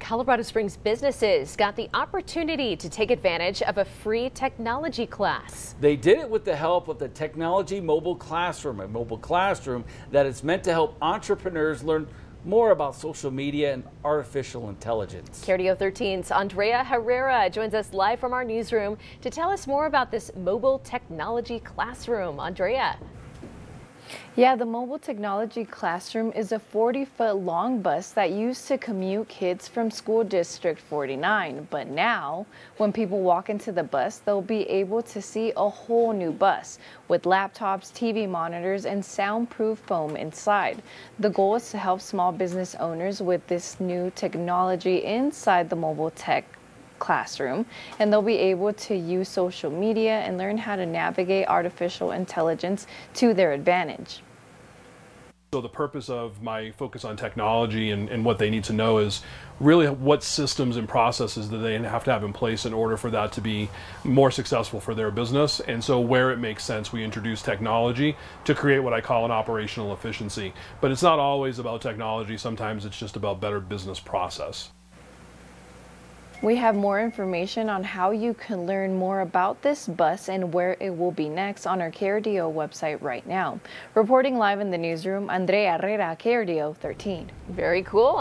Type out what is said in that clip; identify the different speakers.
Speaker 1: Colorado Springs businesses got the opportunity to take advantage of a free technology class.
Speaker 2: They did it with the help of the Technology Mobile Classroom, a mobile classroom that is meant to help entrepreneurs learn more about social media and artificial intelligence.
Speaker 1: KRDO 13's Andrea Herrera joins us live from our newsroom to tell us more about this mobile technology classroom. Andrea.
Speaker 3: Yeah, the Mobile Technology Classroom is a 40-foot long bus that used to commute kids from School District 49. But now, when people walk into the bus, they'll be able to see a whole new bus with laptops, TV monitors, and soundproof foam inside. The goal is to help small business owners with this new technology inside the Mobile Tech classroom and they'll be able to use social media and learn how to navigate artificial intelligence to their advantage.
Speaker 4: So the purpose of my focus on technology and, and, what they need to know is really what systems and processes that they have to have in place in order for that to be more successful for their business. And so where it makes sense, we introduce technology to create what I call an operational efficiency. But it's not always about technology. Sometimes it's just about better business process.
Speaker 3: We have more information on how you can learn more about this bus and where it will be next on our KRDO website right now. Reporting live in the newsroom, Andrea Herrera, KRDO 13.
Speaker 1: Very cool.